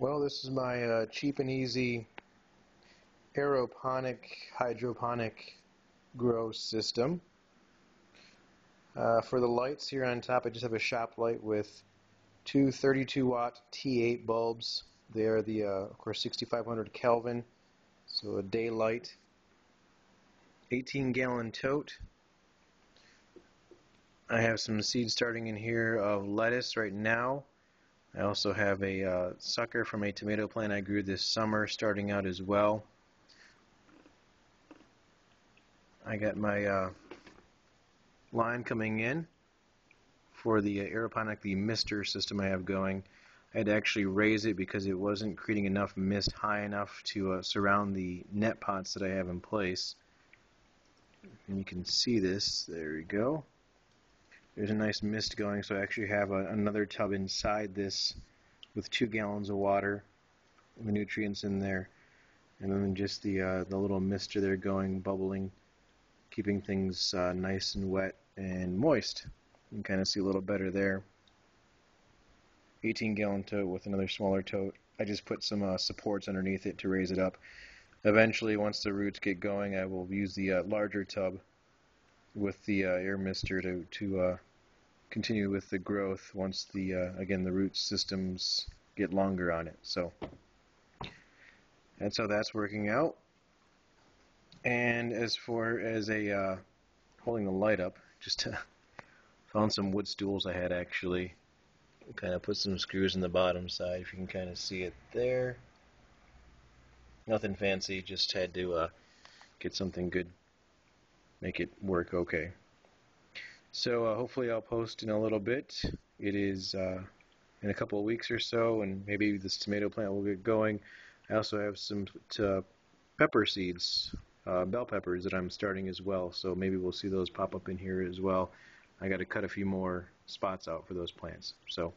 Well, this is my uh, cheap and easy aeroponic hydroponic grow system. Uh, for the lights here on top, I just have a shop light with two 32 watt T8 bulbs. They are the, uh, of course, 6500 Kelvin, so a daylight. 18 gallon tote. I have some seeds starting in here of lettuce right now. I also have a uh, sucker from a tomato plant I grew this summer starting out as well. I got my uh, line coming in for the uh, aeroponic, the mister system I have going. I had to actually raise it because it wasn't creating enough mist high enough to uh, surround the net pots that I have in place. And you can see this. There we go there's a nice mist going so I actually have a, another tub inside this with two gallons of water the nutrients in there and then just the uh, the little mister there going bubbling keeping things uh, nice and wet and moist. You can kind of see a little better there. 18 gallon tote with another smaller tote. I just put some uh, supports underneath it to raise it up. Eventually once the roots get going I will use the uh, larger tub with the uh, air mister to, to uh, continue with the growth once the, uh, again, the root systems get longer on it. So and so that's working out. And as far as a uh, holding the light up, just found some wood stools I had actually. Kind of put some screws in the bottom side, if you can kind of see it there. Nothing fancy, just had to uh, get something good make it work okay. So uh, hopefully I'll post in a little bit. It is uh, in a couple of weeks or so, and maybe this tomato plant will get going. I also have some uh, pepper seeds, uh, bell peppers that I'm starting as well, so maybe we'll see those pop up in here as well. I got to cut a few more spots out for those plants. So